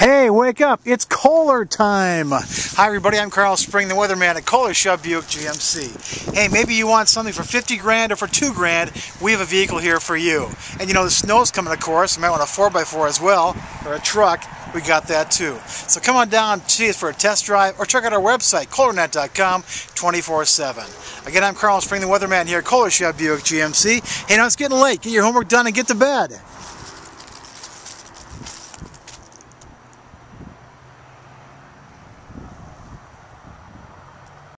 Hey, wake up. It's Kohler time. Hi, everybody. I'm Karl Spring, the weatherman at Kohler Shove Buick GMC. Hey, maybe you want something for 50 grand or for 2 grand. We have a vehicle here for you. And you know, the snow's coming, of course. You might want a 4x4 as well, or a truck. We got that too. So come on down, see us for a test drive, or check out our website, kohlernet.com, 24 7. Again, I'm Karl Spring, the weatherman here at Kohler Shove Buick GMC. Hey, now it's getting late. Get your homework done and get to bed.